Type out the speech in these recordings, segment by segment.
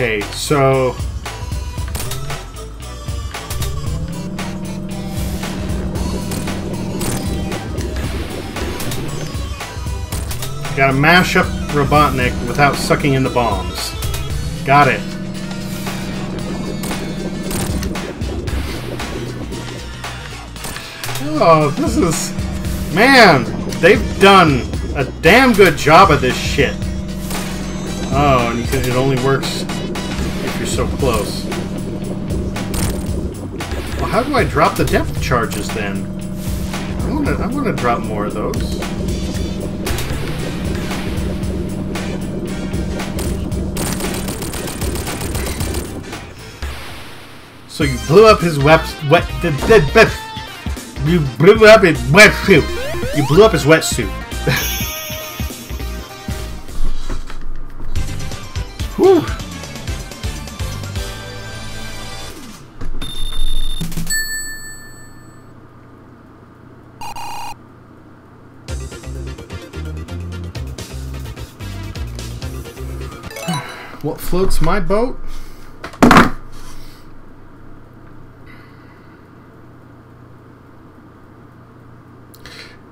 Okay, so Gotta mash up Robotnik without sucking in the bombs. Got it. Oh, this is... Man, they've done a damn good job of this shit. Oh, and it only works if you're so close. Well, how do I drop the depth charges then? I want to I wanna drop more of those. So you blew up his wet, wet, the, you blew up his wetsuit. You blew up his wetsuit. floats my boat?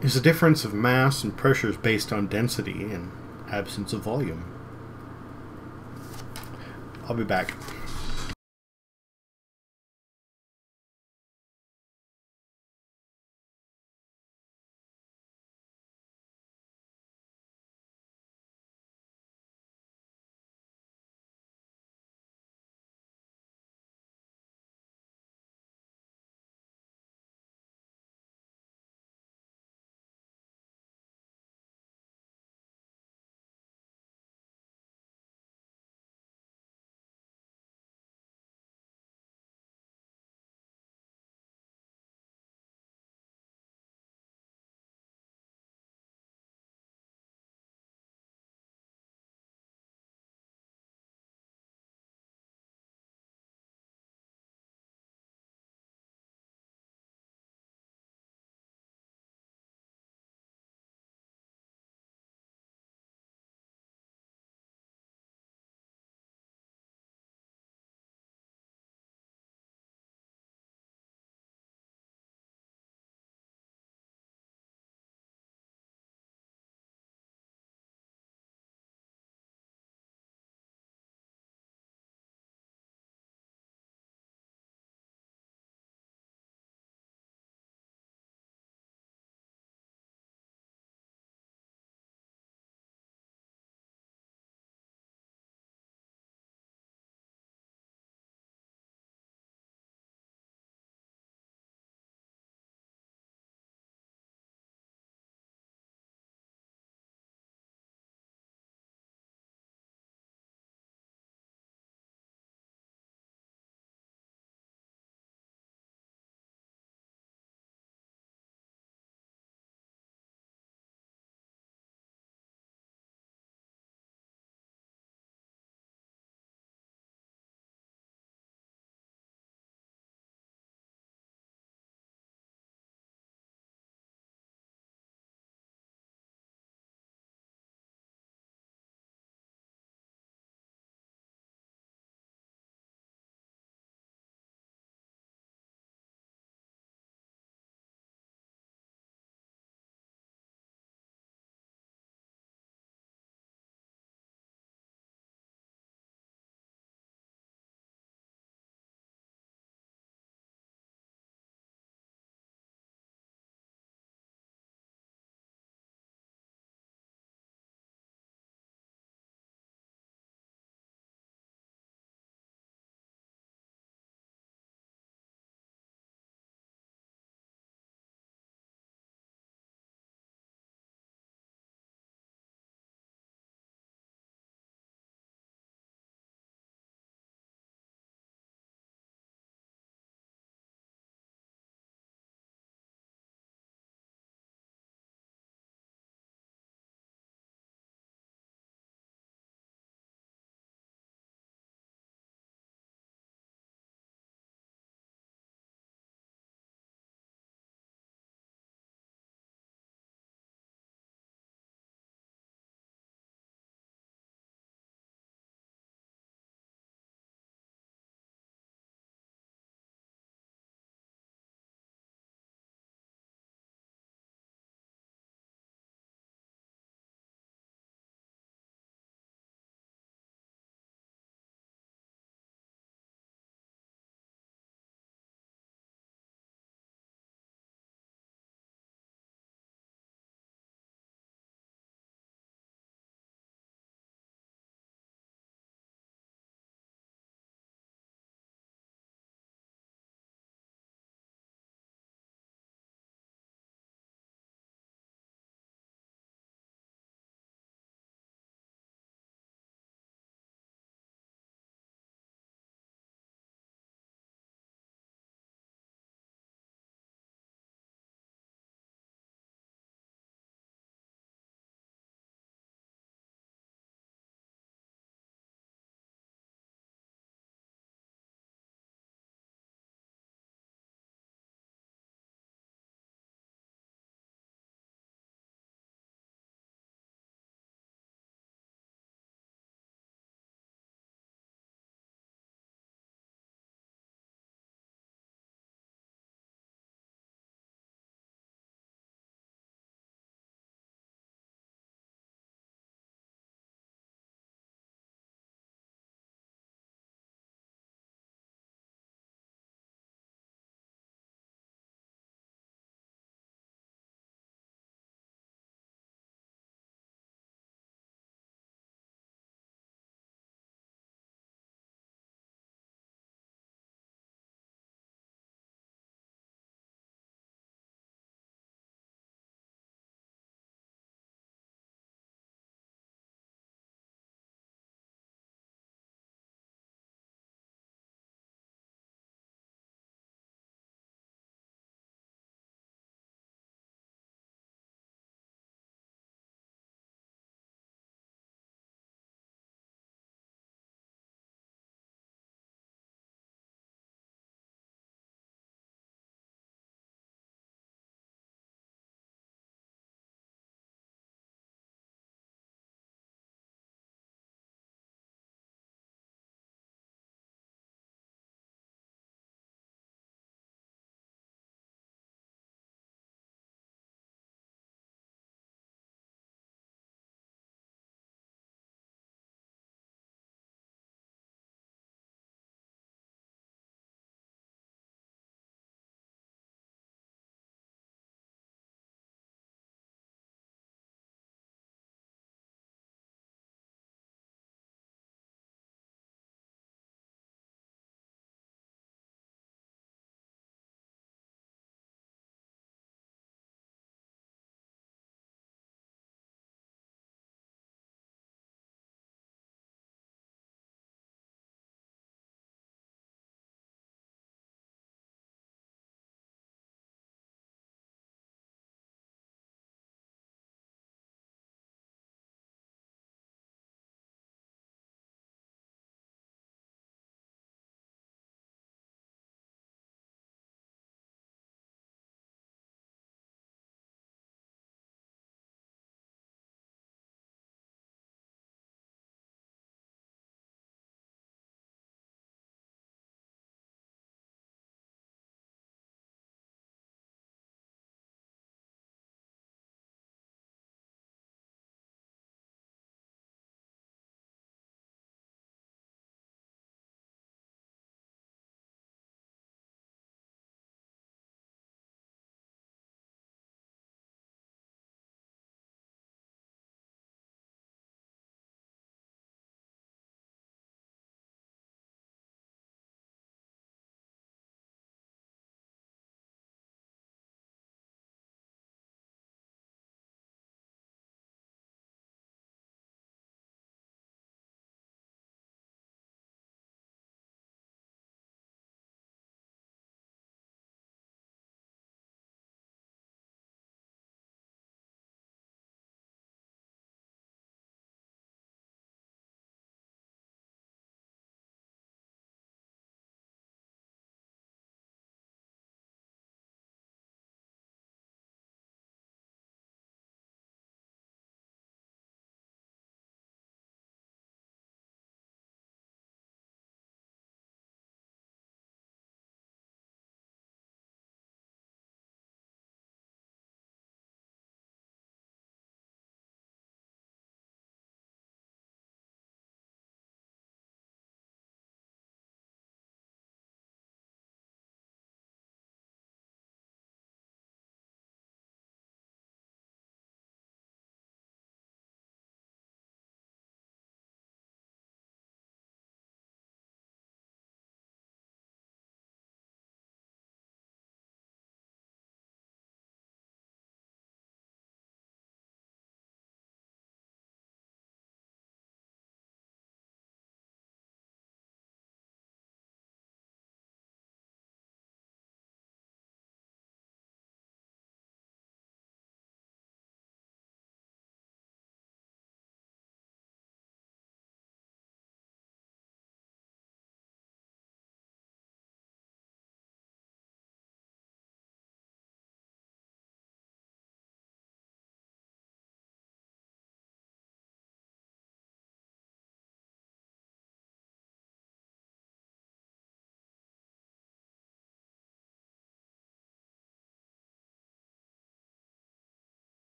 is a difference of mass and pressures based on density and absence of volume. I'll be back.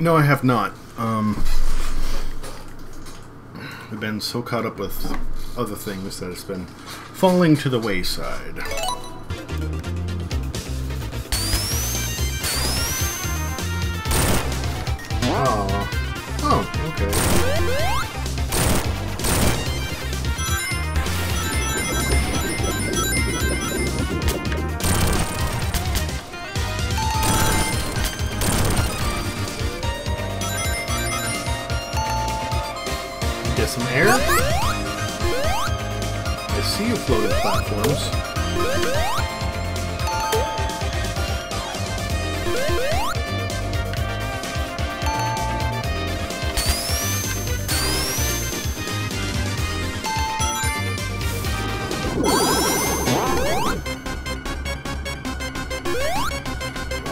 No, I have not. Um, I've been so caught up with other things that it's been falling to the wayside. Some air. I see you floating platforms.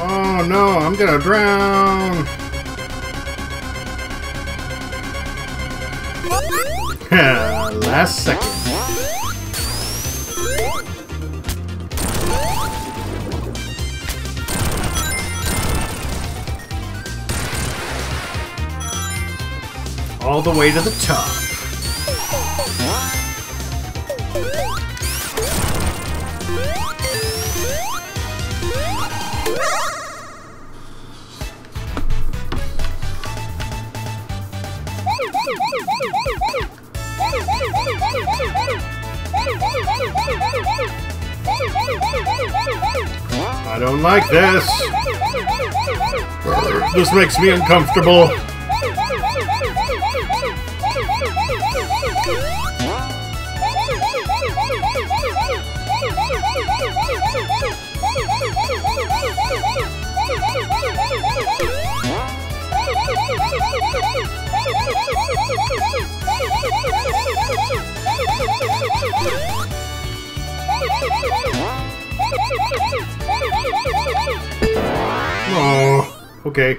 Oh no, I'm gonna drown! Last second. All the way to the top. I don't like this. This makes me uncomfortable. Oh, okay.